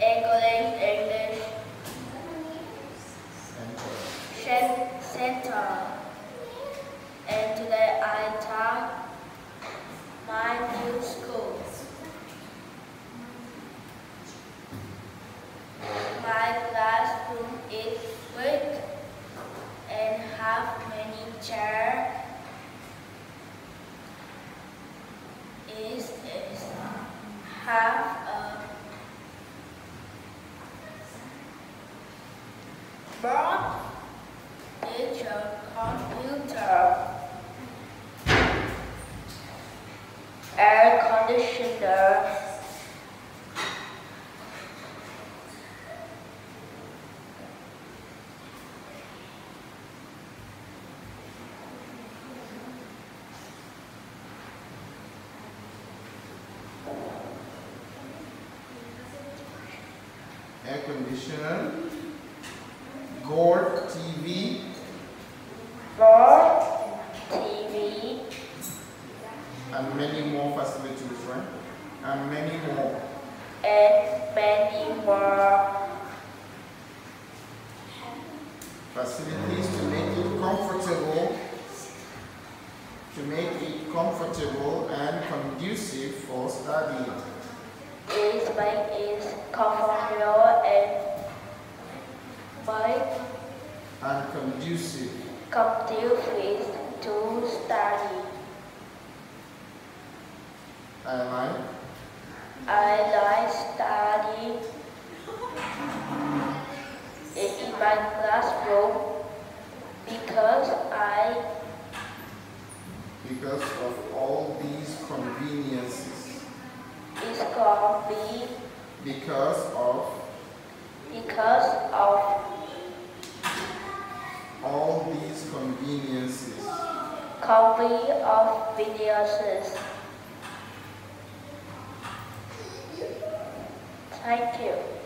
England, England, Center. And today I taught my new school. My classroom is big and have many chairs. Is, is have a board. Computer. Air conditioner. air conditioner, gourd TV, board, TV, and many more facilities, right? And many more. and many more Facilities to make it comfortable, to make it comfortable and conducive for studying. is make it comfortable and make And conducive conducive to study. I like I like study in my classroom because I because of all these conveniences. is gonna be Because of because of all these conveniences. Copy of videos. Thank you.